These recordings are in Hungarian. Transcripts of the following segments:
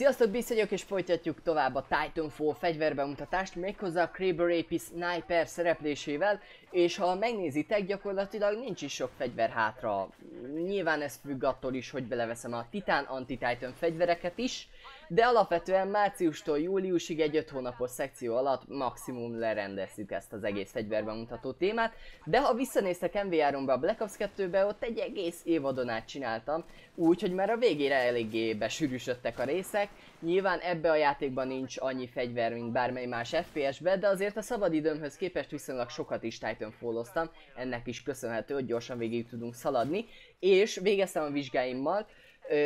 Sziasztok, Bisz vagyok, és folytatjuk tovább a Titanfall fegyverbemutatást, méghozzá a Kraber AP Sniper szereplésével, és ha megnézitek, gyakorlatilag nincs is sok fegyver hátra. Nyilván ez függ attól is, hogy beleveszem a Titan Anti-Titan fegyvereket is, de alapvetően márciustól júliusig egy 5 hónapos szekció alatt maximum lerendezzük ezt az egész fegyverbemutató témát, de ha visszanéztek MV3-ba a Black Ops 2-be, ott egy egész évadon át csináltam, úgyhogy már a végére eléggé besűrűsödtek a részek, Nyilván ebbe a játékban nincs annyi fegyver, mint bármely más FPS-be, de azért a szabadidőmhöz képest viszonylag sokat is Titanfall-oztam, ennek is köszönhető, hogy gyorsan végig tudunk szaladni, és végeztem a vizsgáimmal,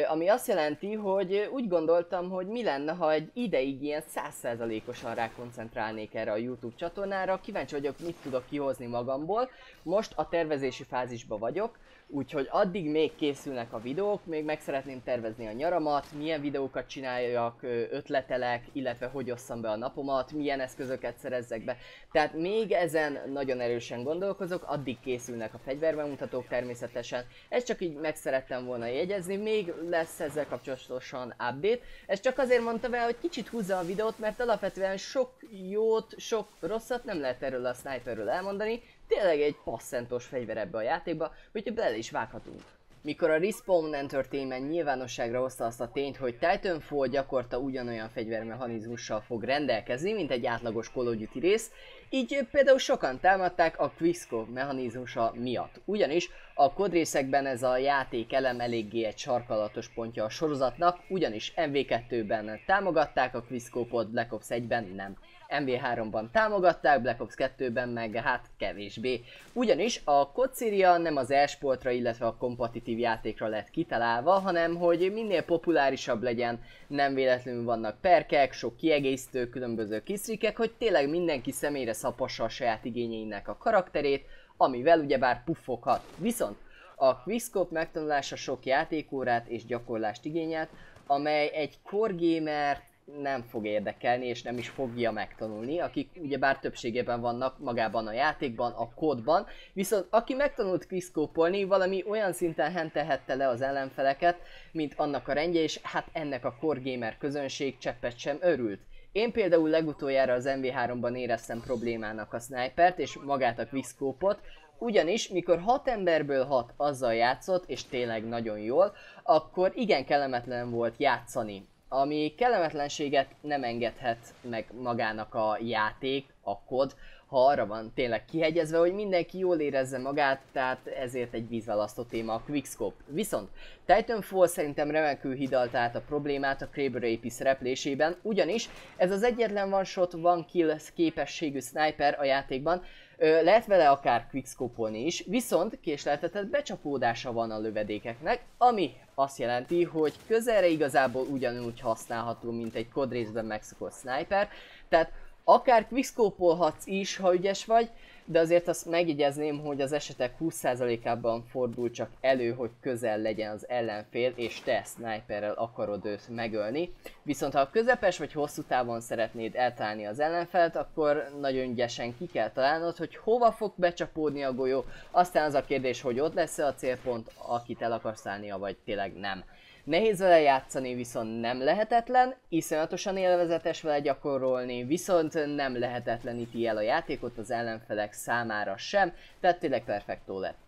ami azt jelenti, hogy úgy gondoltam, hogy mi lenne, ha egy ideig ilyen 100%-osan rákoncentrálnék erre a YouTube csatornára. Kíváncsi vagyok, mit tudok kihozni magamból. Most a tervezési fázisban vagyok, úgyhogy addig még készülnek a videók, még meg szeretném tervezni a nyaramat, milyen videókat csináljak, ötletelek, illetve hogy osszam be a napomat, milyen eszközöket szerezzek be. Tehát még ezen nagyon erősen gondolkozok, addig készülnek a fegyverbemutatók természetesen. Ezt csak így meg szerettem volna jegyezni, még lesz ezzel kapcsolatosan update. Ez csak azért mondta el, hogy kicsit húzza a videót, mert alapvetően sok jót, sok rosszat nem lehet erről a sniperről elmondani. Tényleg egy passzentos fegyver ebbe a játékba, úgyhogy bele is vághatunk. Mikor a Respawn Entertainment nyilvánosságra hozta azt a tényt, hogy Titanfall gyakorta ugyanolyan fegyvermechanizmussal fog rendelkezni, mint egy átlagos Call of Duty rész, így például sokan támadták a Quickscope mechanizmusa miatt. Ugyanis a kodrészekben ez a játék elem eléggé egy sarkalatos pontja a sorozatnak, ugyanis MV2-ben támogatták a Quickscope-ot, Black Ops 1-ben nem. MV3-ban támogatták, Black Ops 2-ben meg hát kevésbé. Ugyanis a kocíria nem az e-sportra, illetve a kompetitív játékra lett kitalálva, hanem hogy minél populárisabb legyen, nem véletlenül vannak perkek, sok kiegészítő, különböző kiszrikek, hogy tényleg mindenki személyre szapassa a saját igényeinek a karakterét, amivel ugyebár puffoghat. Viszont a Quickscope megtanulása sok játékórát és gyakorlást igényelt, amely egy core gamer nem fog érdekelni, és nem is fogja megtanulni, akik ugyebár többségében vannak magában a játékban, a kódban, viszont aki megtanult quickscope valami olyan szinten hentelhette le az ellenfeleket, mint annak a rendje, és hát ennek a core gamer közönség cseppet sem örült. Én például legutoljára az MV3-ban éreztem problémának a snipert és magát a quickscope ugyanis mikor hat emberből hat azzal játszott, és tényleg nagyon jól, akkor igen kellemetlen volt játszani ami kellemetlenséget nem engedhet meg magának a játék, a kod, ha arra van tényleg kihegyezve, hogy mindenki jól érezze magát, tehát ezért egy vízválasztó téma a Quickscope. Viszont Titanfall szerintem remekül hidalt át a problémát a Kraber AP szereplésében, ugyanis ez az egyetlen one shot, one kill képességű sniper a játékban, lehet vele akár quickscope is, viszont késleltetett becsapódása van a lövedékeknek, ami azt jelenti, hogy közelre igazából ugyanúgy használható, mint egy kodrészben megszokott sniper, tehát akár quickscope is, ha ügyes vagy, de azért azt megjegyezném, hogy az esetek 20%-ában fordul csak elő, hogy közel legyen az ellenfél, és te sniperrel akarod őt megölni. Viszont ha közepes vagy hosszú távon szeretnéd eltalálni az ellenfelt, akkor nagyon ügyesen ki kell találnod, hogy hova fog becsapódni a golyó, aztán az a kérdés, hogy ott lesz-e a célpont, akit el akarsz állnia, vagy tényleg nem. Nehéz vele játszani, viszont nem lehetetlen, iszonyatosan élvezetes vele gyakorolni, viszont nem lehetetleníti el a játékot az ellenfelek számára sem, tehát tényleg perfektó lett.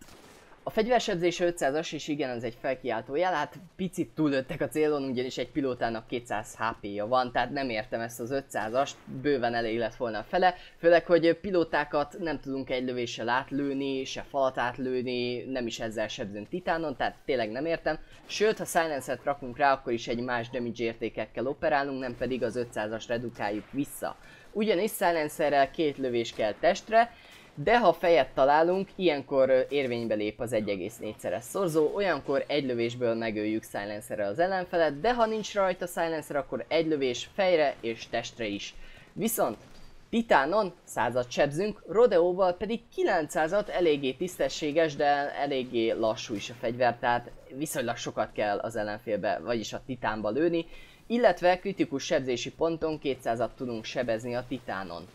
A fegyversebzés 500-as, és igen, ez egy felkiáltó jel, hát picit túlöttek a célon, ugyanis egy pilótának 200 HP-ja van, tehát nem értem ezt az 500-ast, bőven elég lett volna a fele, főleg, hogy pilótákat nem tudunk egy lövéssel átlőni, se falat átlőni, nem is ezzel sebzünk titánon, tehát tényleg nem értem. Sőt, ha silencer rakunk rá, akkor is egy más damage értékekkel operálunk, nem pedig az 500-as redukáljuk vissza. Ugyanis silencerrel két lövés kell testre, de ha fejet találunk, ilyenkor érvénybe lép az 1,4-szeres szorzó, olyankor egy lövésből megöljük silencerrel az ellenfelet, de ha nincs rajta silencer, akkor egy lövés fejre és testre is. Viszont Titánon 100-at sebzünk, Rodeóval pedig 900-at eléggé tisztességes, de eléggé lassú is a fegyver, tehát viszonylag sokat kell az ellenfélbe, vagyis a Titánba lőni, illetve kritikus sebzési ponton 200-at tudunk sebezni a Titánon.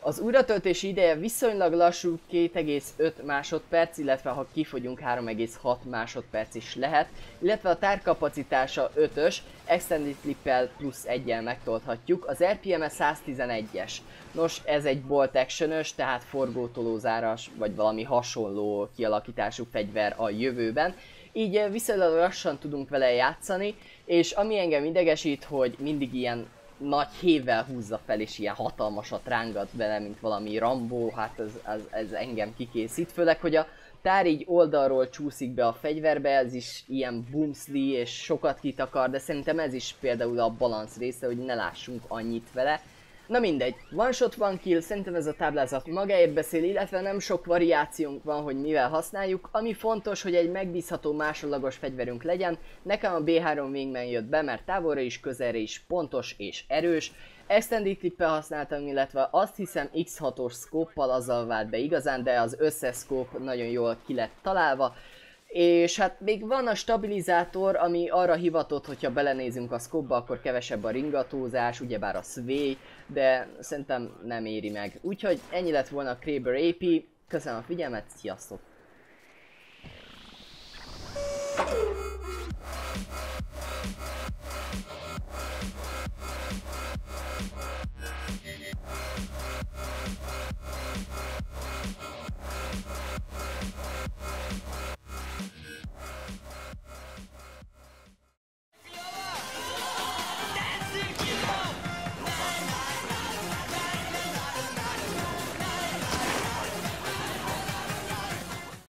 Az újratöltési ideje viszonylag lassú 2,5 másodperc, illetve ha kifogyunk 3,6 másodperc is lehet, illetve a tárkapacitása 5-ös, Extended Clippel plusz 1-jel megtolthatjuk, az RPM-e 111-es. Nos, ez egy bolt action tehát forgótolózáras, vagy valami hasonló kialakítású fegyver a jövőben, így viszonylag lassan tudunk vele játszani, és ami engem idegesít, hogy mindig ilyen nagy hévvel húzza fel, és ilyen hatalmasat rángat bele, mint valami Rambó, hát ez, ez, ez engem kikészít, főleg, hogy a tár így oldalról csúszik be a fegyverbe, ez is ilyen boomsli és sokat kitakar, de szerintem ez is például a balansz része, hogy ne lássunk annyit vele, Na mindegy, one shot, one kill, szerintem ez a táblázat magáért beszél, illetve nem sok variációnk van, hogy mivel használjuk. Ami fontos, hogy egy megbízható másodlagos fegyverünk legyen. Nekem a B3 Wingman jött be, mert távolra is, közelre is pontos és erős. Extended clip használtam, illetve azt hiszem X6-os scope azzal vált be igazán, de az összes scope nagyon jól ki lett találva. És hát még van a stabilizátor, ami arra hivatott, hogyha belenézünk a scope akkor kevesebb a ringatózás, ugyebár a sway, de szerintem nem éri meg. Úgyhogy ennyi lett volna a Kraber AP, köszönöm a figyelmet, sziasztok!